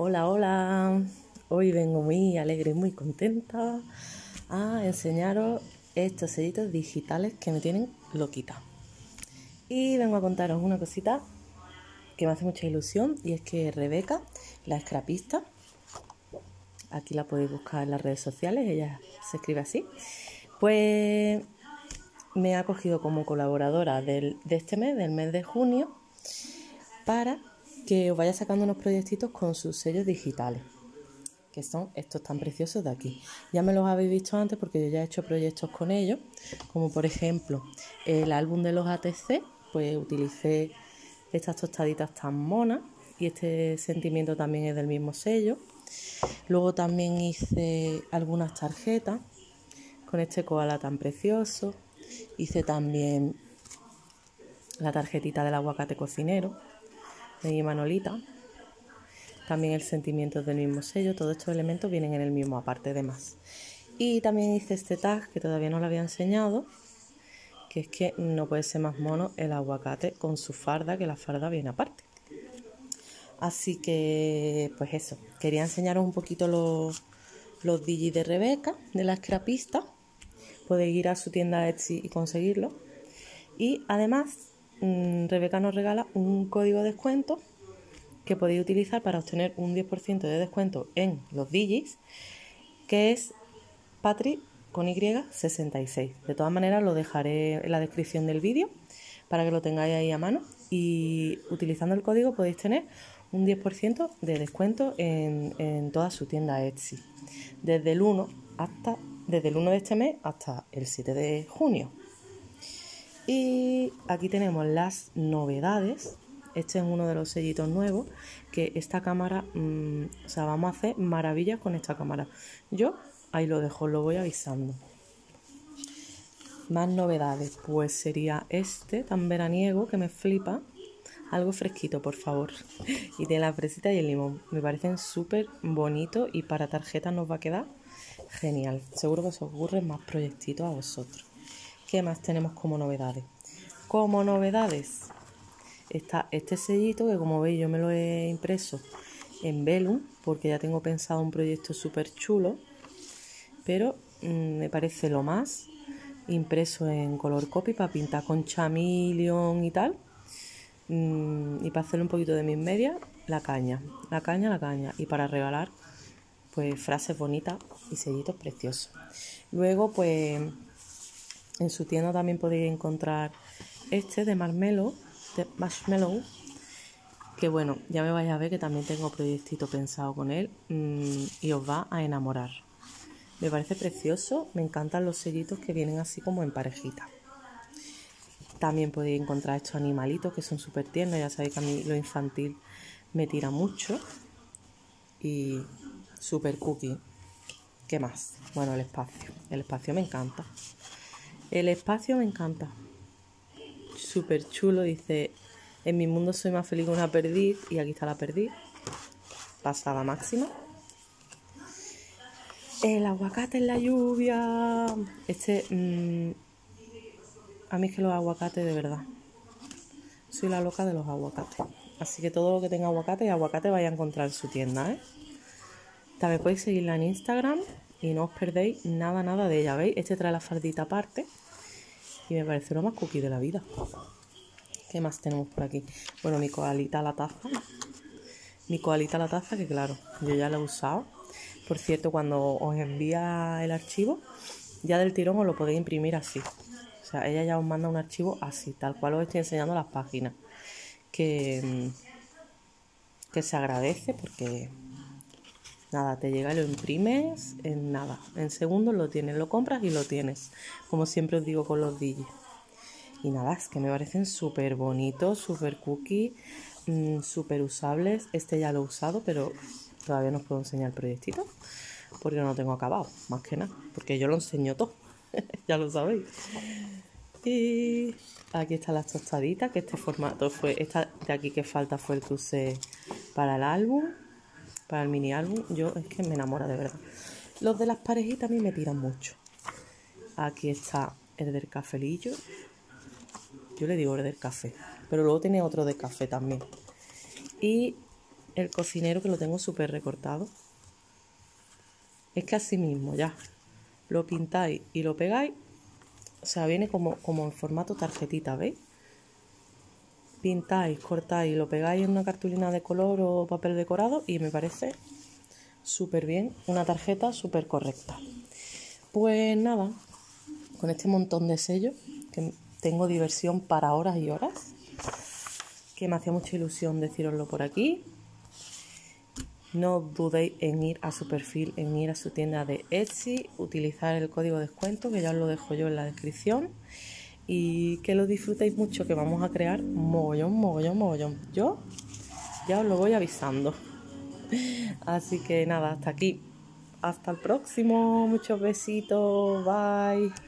Hola, hola. Hoy vengo muy alegre y muy contenta a enseñaros estos sellitos digitales que me tienen loquita. Y vengo a contaros una cosita que me hace mucha ilusión y es que Rebeca, la escrapista, aquí la podéis buscar en las redes sociales, ella se escribe así, pues me ha cogido como colaboradora de este mes, del mes de junio, para que os vaya sacando unos proyectitos con sus sellos digitales, que son estos tan preciosos de aquí. Ya me los habéis visto antes porque yo ya he hecho proyectos con ellos, como por ejemplo el álbum de los ATC, pues utilicé estas tostaditas tan monas y este sentimiento también es del mismo sello. Luego también hice algunas tarjetas con este koala tan precioso. Hice también la tarjetita del aguacate cocinero de Manolita. También el sentimiento del mismo sello. Todos estos elementos vienen en el mismo, aparte de más. Y también hice este tag que todavía no lo había enseñado, que es que no puede ser más mono el aguacate con su farda, que la farda viene aparte. Así que, pues eso, quería enseñaros un poquito los, los digis de Rebeca, de la scrapista. Podéis ir a su tienda Etsy y conseguirlo. Y además Rebeca nos regala un código de descuento que podéis utilizar para obtener un 10% de descuento en los digis, que es Patri con Y66. De todas maneras, lo dejaré en la descripción del vídeo para que lo tengáis ahí a mano. Y utilizando el código podéis tener un 10% de descuento en, en, toda su tienda Etsy. Desde el 1 hasta desde el 1 de este mes hasta el 7 de junio. Y aquí tenemos las novedades. Este es uno de los sellitos nuevos que esta cámara, mm, o sea, vamos a hacer maravillas con esta cámara. Yo ahí lo dejo, lo voy avisando. Más novedades, pues sería este tan veraniego que me flipa. Algo fresquito, por favor. Y de la fresita y el limón. Me parecen súper bonitos y para tarjeta nos va a quedar genial. Seguro que os ocurren más proyectitos a vosotros. ¿Qué más tenemos como novedades? Como novedades está este sellito que como veis yo me lo he impreso en Vellum porque ya tengo pensado un proyecto súper chulo, pero mm, me parece lo más impreso en color copy para pintar con chameleon y tal. Mm, y para hacerle un poquito de mis medias, la caña, la caña, la caña. Y para regalar, pues frases bonitas y sellitos preciosos. Luego, pues en su tienda también podéis encontrar este de Marshmallow, de Marshmallow, que bueno, ya me vais a ver que también tengo proyectito pensado con él mm, y os va a enamorar. Me parece precioso, me encantan los sellitos que vienen así como en parejita. También podéis encontrar estos animalitos que son súper tiernos, ya sabéis que a mí lo infantil me tira mucho. Y súper cookie. ¿Qué más? Bueno, el espacio. El espacio me encanta. El espacio me encanta. Súper chulo, dice, en mi mundo soy más feliz que una perdiz y aquí está la perdiz. Pasada máxima. El aguacate en la lluvia. Este... Mm, a mí es que los aguacates de verdad. Soy la loca de los aguacates. Así que todo lo que tenga aguacate y aguacate vaya a encontrar en su tienda, ¿eh? También podéis seguirla en Instagram y no os perdéis nada, nada de ella, ¿veis? Este trae la fardita aparte y me parece lo más cookie de la vida. ¿Qué más tenemos por aquí? Bueno, mi coalita la taza. Mi coalita la taza, que claro, yo ya la he usado. Por cierto, cuando os envía el archivo, ya del tirón os lo podéis imprimir así. O sea, ella ya os manda un archivo así, tal cual os estoy enseñando las páginas. Que, mm, que se agradece porque Nada, te llega lo imprimes en nada. En segundos lo tienes, lo compras y lo tienes. Como siempre os digo con los DJs. Y nada, es que me parecen súper bonitos, súper cookie, mm, súper usables. Este ya lo he usado, pero todavía no os puedo enseñar el proyectito. Porque no lo tengo acabado, más que nada. Porque yo lo enseño todo. ya lo sabéis. Y aquí están las tostaditas, que este formato fue, esta de aquí que falta fue el que para el álbum para el mini álbum, yo es que me enamora de verdad. Los de las parejitas a mí me tiran mucho. Aquí está el del cafelillo. Yo le digo el del café, pero luego tiene otro de café también. Y el cocinero que lo tengo súper recortado. Es que así mismo ya lo pintáis y lo pegáis. O sea, viene como, como en formato tarjetita, ¿veis? Pintáis, cortáis lo pegáis en una cartulina de color o papel decorado y me parece súper bien, una tarjeta súper correcta. Pues nada, con este montón de sellos, que tengo diversión para horas y horas, que me hacía mucha ilusión deciroslo por aquí. No dudéis en ir a su perfil, en ir a su tienda de Etsy, utilizar el código de descuento, que ya os lo dejo yo en la descripción. Y que lo disfrutéis mucho, que vamos a crear mogollón, mogollón, mogollón. Yo ya os lo voy avisando. Así que nada, hasta aquí. Hasta el próximo. Muchos besitos. Bye.